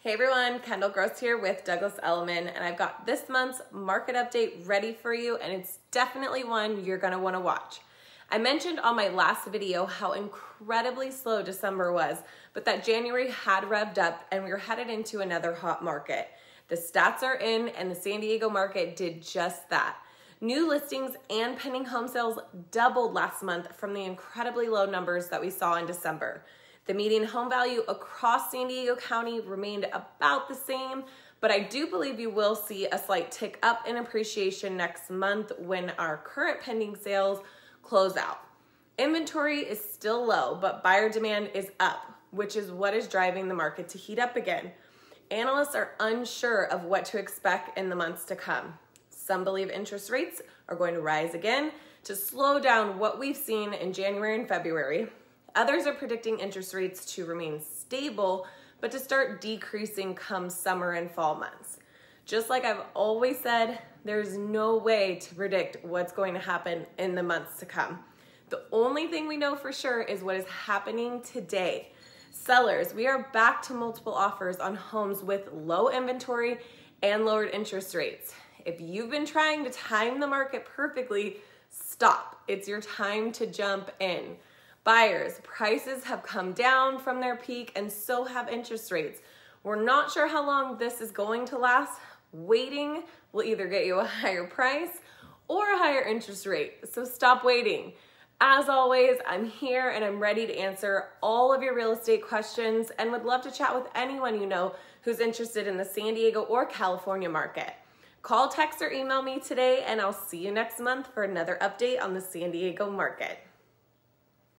Hey everyone, Kyndal Gross here with Douglas Elliman, and I've got this month's market update ready for you, and it's definitely one you're gonna wanna watch. I mentioned on my last video how incredibly slow December was, but that January had revved up and we were headed into another hot market. The stats are in, and the San Diego market did just that. New listings and pending home sales doubled last month from the incredibly low numbers that we saw in December. The median home value across San Diego County remained about the same, but I do believe you will see a slight tick up in appreciation next month when our current pending sales close out. Inventory is still low, but buyer demand is up, which is what is driving the market to heat up again. Analysts are unsure of what to expect in the months to come. Some believe interest rates are going to rise again to slow down what we've seen in January and February, Others are predicting interest rates to remain stable, but to start decreasing come summer and fall months. Just like I've always said, there's no way to predict what's going to happen in the months to come. The only thing we know for sure is what is happening today. Sellers, we are back to multiple offers on homes with low inventory and lowered interest rates. If you've been trying to time the market perfectly, stop. It's your time to jump in. Buyers, prices have come down from their peak and so have interest rates. We're not sure how long this is going to last. Waiting will either get you a higher price or a higher interest rate, so stop waiting. As always, I'm here and I'm ready to answer all of your real estate questions and would love to chat with anyone you know who's interested in the San Diego or California market. Call, text, or email me today, and I'll see you next month for another update on the San Diego market.